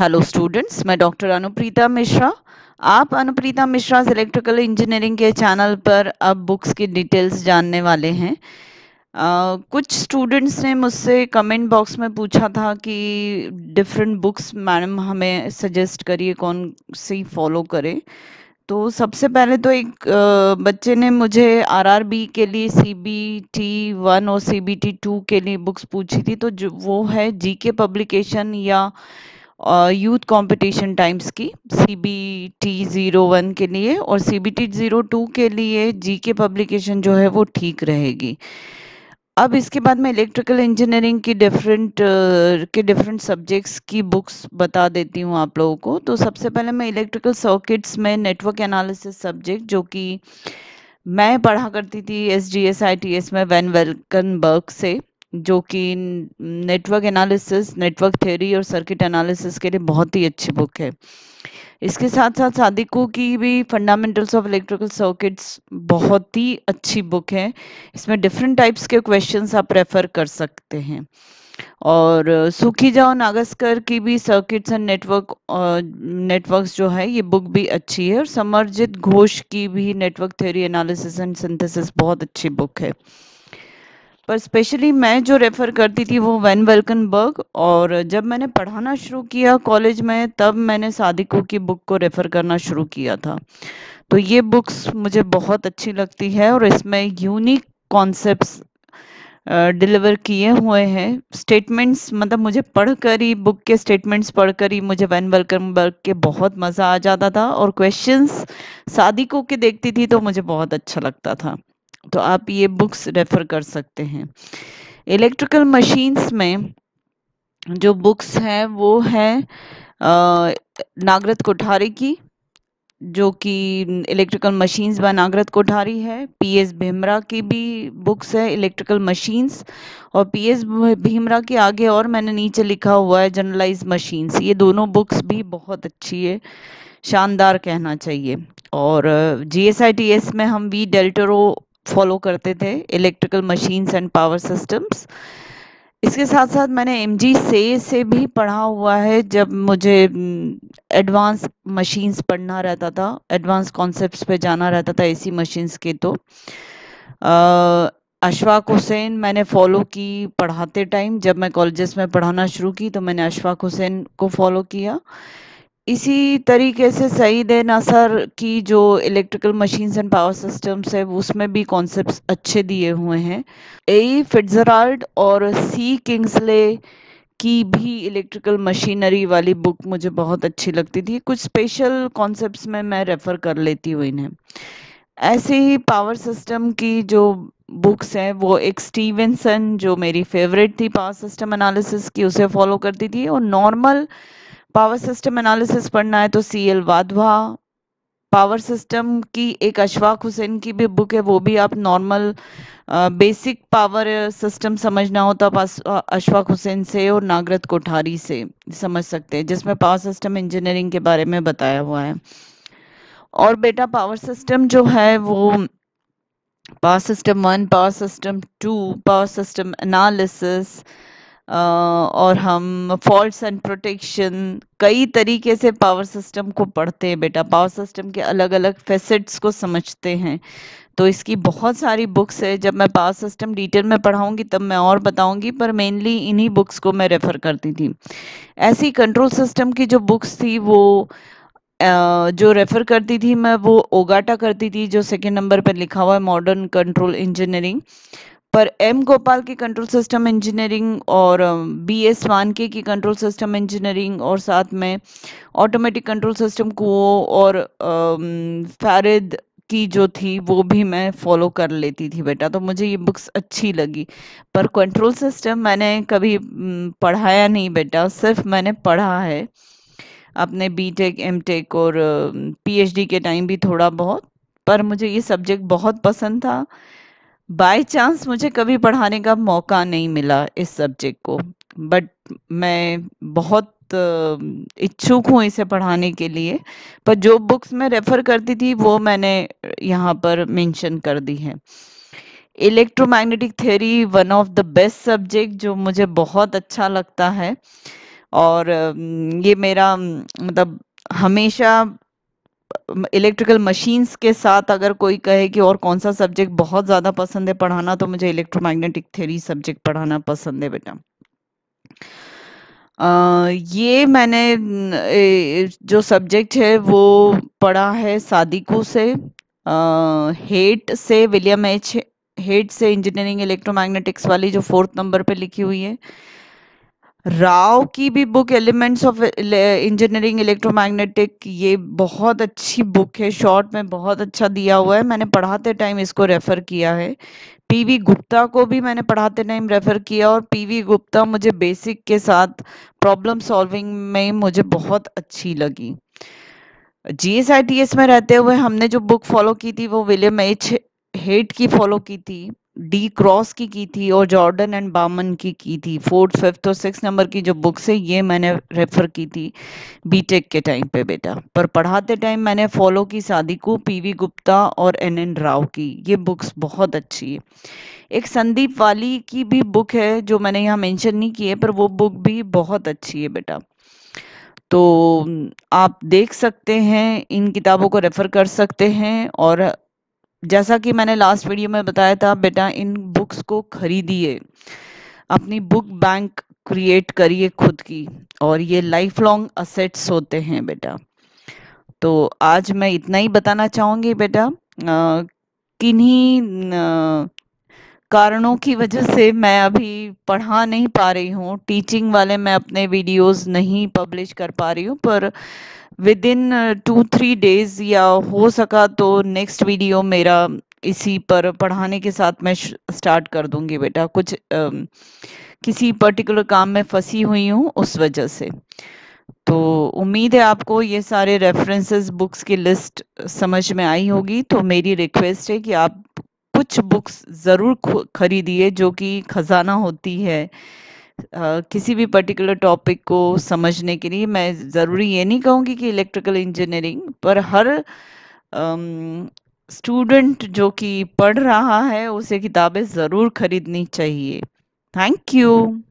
Hello students मैं doctor Anupreeta Mishra आप Anupreeta Mishra electrical engineering के चैनल पर अब बुक्स की डिटेल्स जानने वाले हैं। uh, कुछ स्टूडेंट्स ने मुझसे कमेंट बॉक्स में पूछा था कि डिफरेंट बुक्स मैडम हमें सजेस्ट करिए कौन सी फॉलो करें। तो सबसे पहले तो एक बच्चे ने मुझे आरआरबी के लिए सी बी टी वन और सी बी टी टू के लिए बुक्स पूछी थी। तो जो वो है जीके पब्लिकेशन या यूथ कंपटीशन टाइम्स की C B T zero one के लिए और C B T zero two के लिए जी के पब्लिकेशन जो है वो ठीक रहेगी। अब इसके बाद मैं इलेक्ट्रिकल इंजीनियरिंग की डिफरेंट के डिफरेंट सब्जेक्ट्स की बुक्स बता देती हूँ आप लोगों को। तो सबसे पहले मैं इलेक्ट्रिकल सर्किट्स में नेटवर्क एनालिसिस सब्जेक्ट जो कि मैं पढ़ा करती थी S D S I T S में वैन वेलकनबर्ग से। जो कि नेटवर्क एनालिसिस नेटवर्क थ्योरी और सर्किट एनालिसिस के लिए बहुत ही अच्छी बुक है। इसके साथ साथ सादिकों की भी फंडामेंटल्स ऑफ़ इलेक्ट्रिकल सर्किट्स बहुत ही अच्छी बुक है। इसमें डिफरेंट टाइप्स के क्वेश्चंस आप रेफर कर सकते हैं। और सुखी जाओ नागस्कर की भी सर्किट्स एंड नेटवर्क नेटवर्क्स जो है, ये बुक भी अच्छी है और समरजित घोष की भी network theory analysis and synthesis बहुत अच्छी बुक है। पर स्पेशली मैं जो रेफ़र करती थी वो वैन वेलकनबर्ग और जब मैंने पढ़ाना शुरू किया कॉलेज में, तब मैंने सादिकों की बुक को रेफ़र करना शुरू किया था। तो ये बुक्स मुझे बहुत अच्छी लगती है और इसमें यूनिक कॉन्सेप्ट्स डिलीवर किए हुए हैं। स्टेटमेंट्स मतलब मुझे पढ़कर ही बुक के स्टेटमेंट्स पढ़कर ही मुझे वैन वेलकनबर्ग के बहुत मज़ा आ जाता था और क्वेश्चंस सादिकों के देखती थी तो मुझे बहुत अच्छा लगता था। तो आप ये बुक्स रेफर कर सकते हैं। इलेक्ट्रिकल मशीन्स में जो बुक्स हैं, वो है नागरत कोठारी की, जो कि इलेक्ट्रिकल मशीन्स व नागरत कोठारी है। पीएस भीमरा की भी बुक्स है इलेक्ट्रिकल मशीन्स और पीएस भीमरा के आगे और मैंने नीचे लिखा हुआ है जनरलाइज मशीन्स ये दोनों बुक्स भी बहुत अच्छी है, शानदार कहना चाहिए। और G S I T S में हम वी डेल्टरो फॉलो करते थे electrical machines and power systems इसके साथ साथ मैंने एम जी से से भी पढ़ा हुआ है, जब मुझे एडवांस मशीन्स पढ़ना रहता था एडवांस कॉन्सेप्ट्स पे जाना रहता था एसी मशीन्स के तो। अशफाक हुसैन मैंने फॉलो की पढ़ाते टाइम जब मैं कॉलेजेस में पढ़ाना शुरू की तो मैंने अशफाक हुसैन को फॉलो किया। इसी तरीके से सईद नसर की जो electrical machines and power systems है उसमें भी कॉन्सेप्ट्स अच्छे दिए हुए हैं। ए फिट्जराल्ड और सी किंग्सले की भी इलेक्ट्रिकल मशीनरी वाली बुक मुझे बहुत अच्छी लगती थी। कुछ स्पेशल कॉन्सेप्ट्स में मैं रेफ़र कर लेती हूँ इन्हें। ऐसे ही पावर सिस्टम की जो बुक्स हैं, वो एक स्टीवेंसन जो मेरी फेवरेट थी पावर सिस्टम एनालिसिस की, उसे फॉलो करती थी और नॉर्मल पावर सिस्टम एनालिसिस पढ़ना है तो C L Wadhwa power system की एक अशफाक हुसैन की भी बुक है, वो भी आप नॉर्मल बेसिक पावर सिस्टम समझना हो तो आप अशफाक हुसैन से और नागरत कोठारी से समझ सकते हैं, जिसमें पावर सिस्टम इंजीनियरिंग के बारे में बताया हुआ है। और बेटा पावर सिस्टम जो है वो power system one power system two power system analysis और हम फॉल्ट्स एंड प्रोटेक्शन कई तरीके से पावर सिस्टम को पढ़ते हैं बेटा। पावर सिस्टम के अलग अलग फेसेट्स को समझते हैं। तो इसकी बहुत सारी बुक्स है। जब मैं पावर सिस्टम डिटेल में पढ़ाऊँगी तब मैं और बताऊँगी, पर मेनली इन्हीं बुक्स को मैं रेफ़र करती थी। ऐसी कंट्रोल सिस्टम की जो बुक्स थी वो जो रेफ़र करती थी मैं वो ओगाटा करती थी, जो सेकेंड नंबर पर लिखा हुआ है मॉडर्न कंट्रोल इंजीनियरिंग पर एम गोपाल की कंट्रोल सिस्टम इंजीनियरिंग और बी एस वानके की कंट्रोल सिस्टम इंजीनियरिंग और साथ में ऑटोमेटिक कंट्रोल सिस्टम को और फैरिद की जो थी वो भी मैं फॉलो कर लेती थी बेटा। तो मुझे ये बुक्स अच्छी लगी। पर कंट्रोल सिस्टम मैंने कभी पढ़ाया नहीं बेटा। सिर्फ़ मैंने पढ़ा है। अपने बी टेक एम टेक और पीएचडी के टाइम भी थोड़ा बहुत। पर मुझे ये सब्जेक्ट बहुत पसंद था। बाय चांस मुझे कभी पढ़ाने का मौका नहीं मिला इस सब्जेक्ट को बट मैं बहुत इच्छुक हूँ इसे पढ़ाने के लिए। पर जो बुक्स मैं रेफ़र करती थी, वो मैंने यहाँ पर मेंशन कर दी है। Electromagnetic theory one of the best subject जो मुझे बहुत अच्छा लगता है। और ये मेरा मतलब हमेशा इलेक्ट्रिकल मशीन्स के साथ अगर कोई कहे कि और कौन सा सब्जेक्ट बहुत ज़्यादा पसंद है पढ़ाना तो मुझे इलेक्ट्रोमैग्नेटिक थ्योरी सब्जेक्ट पढ़ाना पसंद है बेटा। ये मैंने जो सब्जेक्ट है वो पढ़ा है सादिकू से हेट से, विलियम एच, हेट से इंजीनियरिंग इलेक्ट्रोमैग्नेटिक्स वाली जो फोर्थ नंबर पे लिखी हुई है। राव की भी book elements of engineering electromagnetic ये बहुत अच्छी बुक है। शॉर्ट में बहुत अच्छा दिया हुआ है। मैंने पढ़ाते टाइम इसको रेफर किया है। पीवी गुप्ता को भी मैंने पढ़ाते टाइम रेफर किया और पीवी गुप्ता मुझे बेसिक के साथ प्रॉब्लम सॉल्विंग में मुझे बहुत अच्छी लगी। जीएसआईटीएस में रहते हुए हमने जो बुक फॉलो की थी वो विलियम एच हेट की फॉलो की थी। डी क्रॉस की की थी और जॉर्डन एंड बामन की की थी। फोर्थ, फिफ्थ और सिक्स नंबर की जो बुक्स है, ये मैंने रेफर की थी बीटेक के टाइम पे बेटा। पर पढ़ाते टाइम मैंने फॉलो की सादिकू पीवी गुप्ता और एन एन राव की। ये बुक्स बहुत अच्छी है। एक संदीप वाली की भी बुक है जो मैंने यहाँ मेंशन नहीं की है, पर वो बुक भी बहुत अच्छी है बेटा। तो आप देख सकते हैं, इन किताबों को रेफर कर सकते हैं और जैसा कि मैंने लास्ट वीडियो में बताया था, बेटा, इन बुक्स को खरीदिए। अपनी बुक बैंक क्रिएट करिए खुद की, और ये लाइफ लॉन्ग असेट्स होते हैं, बेटा। तो आज मैं इतना ही बताना चाहूँगी, बेटा किन्हीं कारणों की वजह से मैं अभी पढ़ा नहीं पा रही हूँ। टीचिंग वाले मैं अपने वीडियोस नहीं पब्लिश कर पा रही हूँ, पर within two three days या हो सका तो नेक्स्ट वीडियो मेरा इसी पर पढ़ाने के साथ मैं स्टार्ट कर दूँगी बेटा। कुछ आ, किसी पर्टिकुलर काम में फंसी हुई हूँ उस वजह से। तो उम्मीद है आपको ये सारे रेफरेंसेस बुक्स की लिस्ट समझ में आई होगी। तो मेरी रिक्वेस्ट है कि आप कुछ बुक्स ज़रूर खरीदिए जो कि खजाना होती है। किसी भी पर्टिकुलर टॉपिक को समझने के लिए मैं ज़रूरी ये नहीं कहूँगी कि इलेक्ट्रिकल इंजीनियरिंग पर हर स्टूडेंट जो कि पढ़ रहा है, उसे किताबें ज़रूर खरीदनी चाहिए। Thank you